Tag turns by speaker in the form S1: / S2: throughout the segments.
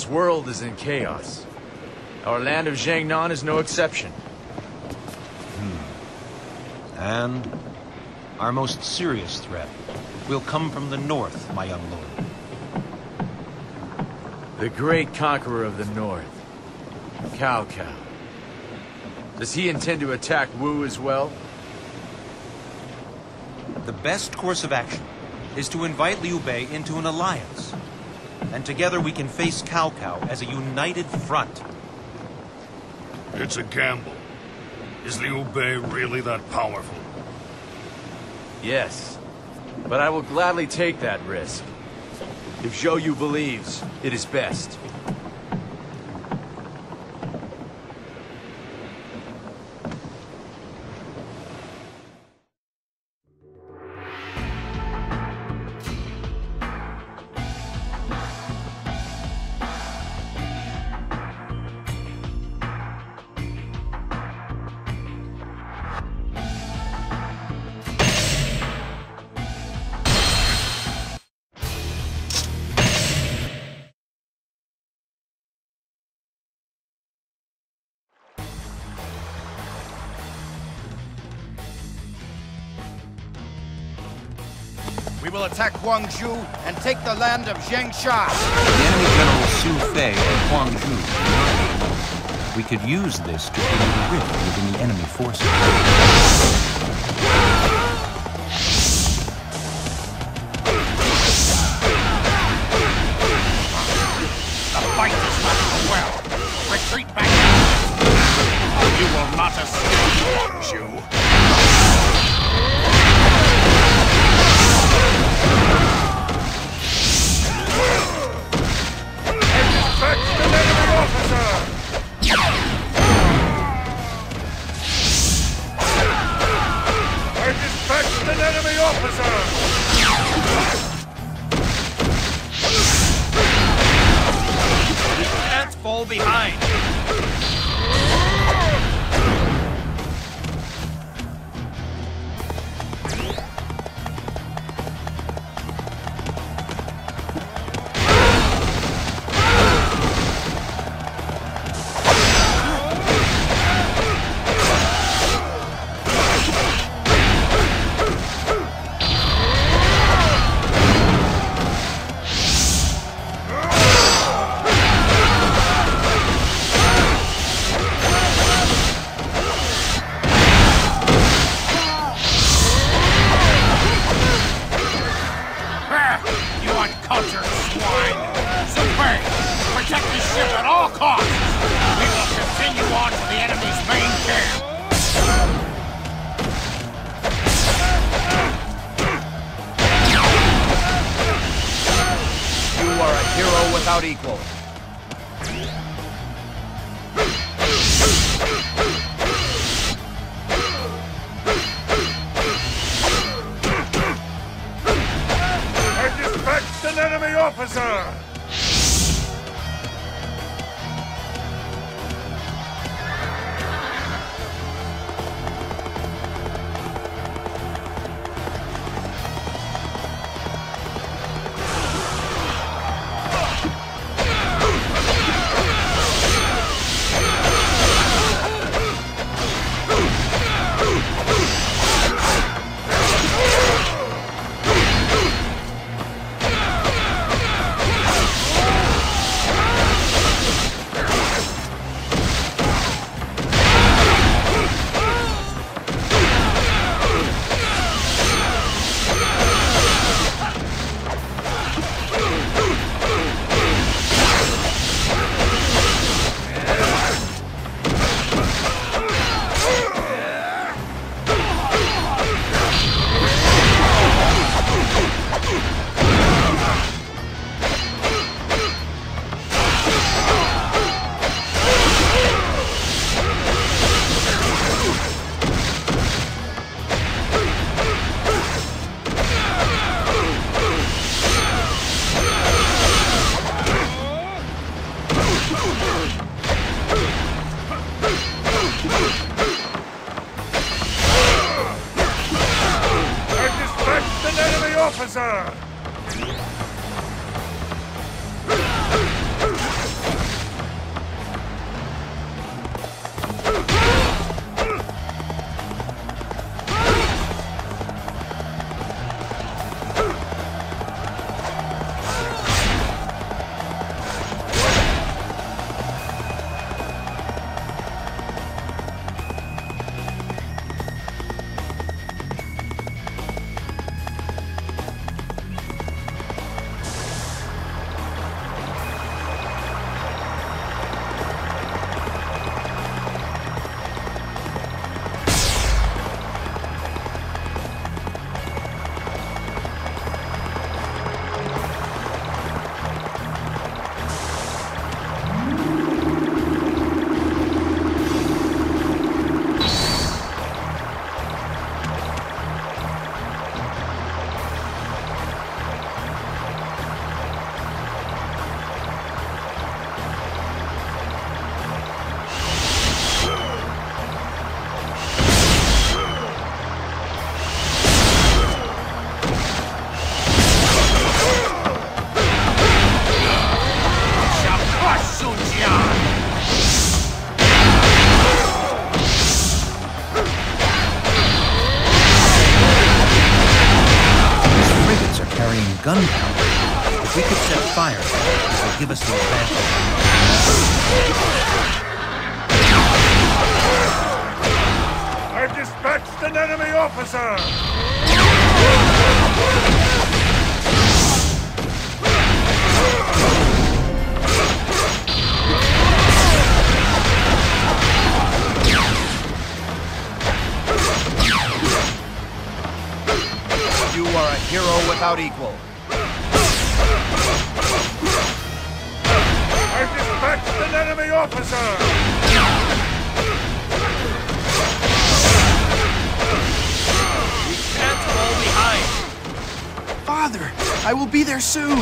S1: This world is in chaos. Our land of Jiangnan is no exception. Hmm.
S2: And our most serious threat will come from the north, my young lord.
S1: The great conqueror of the north. Cao Cao. Does he intend to attack Wu as well?
S2: The best course of action is to invite Liu Bei into an alliance. And together we can face Cao Cao as a united front.
S3: It's a gamble. Is Liu Bei really that powerful?
S1: Yes. But I will gladly take that risk. If Zhou Yu believes, it is best.
S4: We will attack Guangzhou and take the land of Zhengsha.
S2: The enemy general Su Fei and alone. We could use this to create a rift within the enemy forces.
S3: Enemy officer!
S4: Ship at all costs! We will continue on to the enemy's main camp!
S1: You are a hero without equal.
S3: I dispatched an enemy officer!
S2: Gunpowder. If we could set fire, it would give us the advantage.
S4: I've dispatched an enemy officer!
S5: Hero without equal.
S4: I've dispatched an enemy officer!
S5: Father, I will be there soon.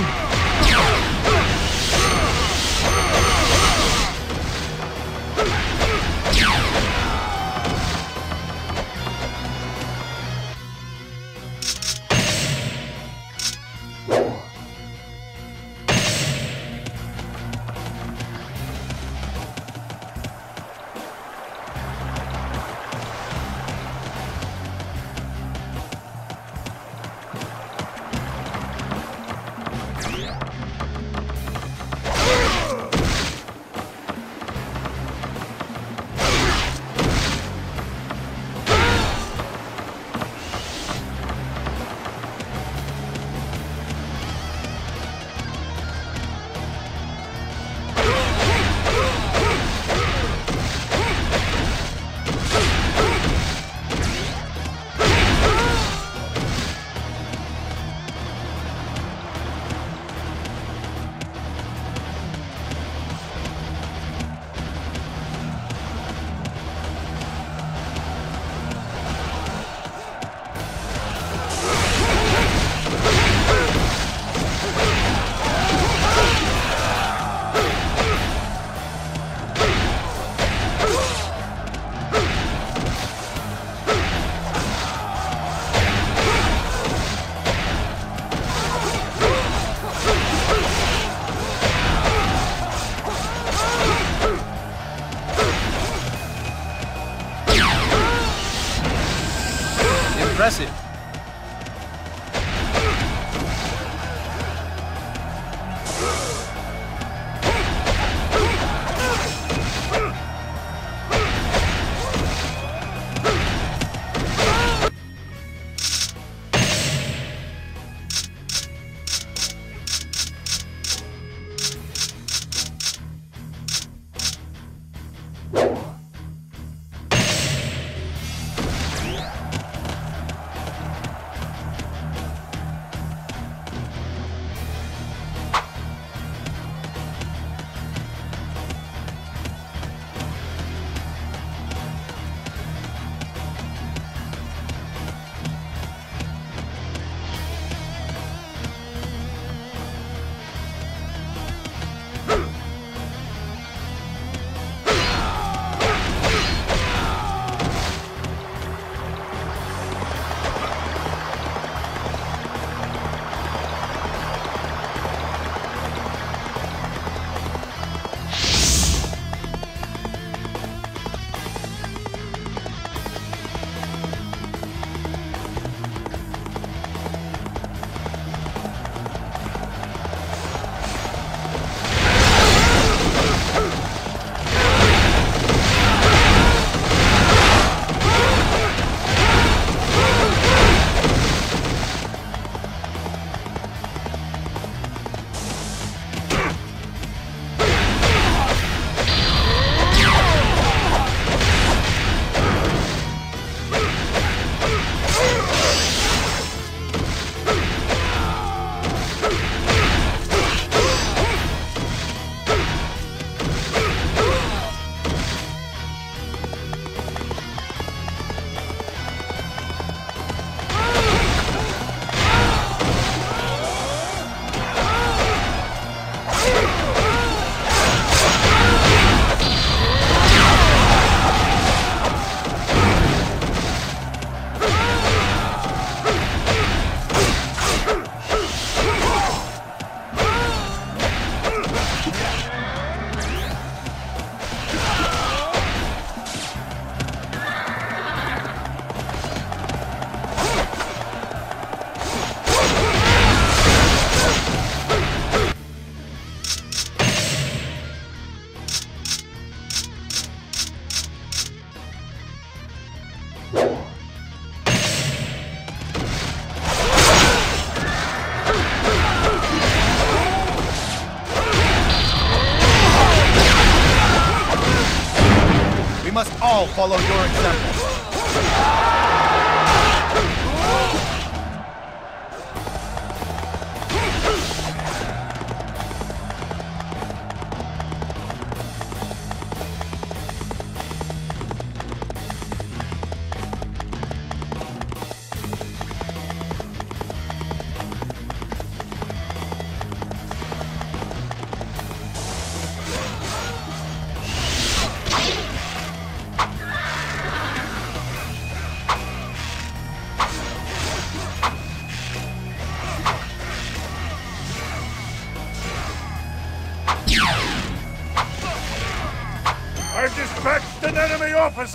S6: Is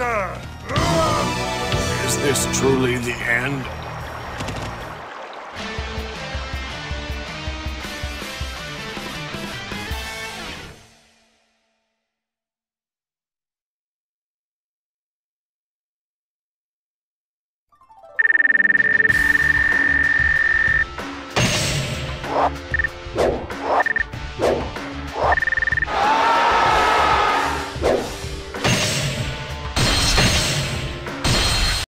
S6: this truly the end?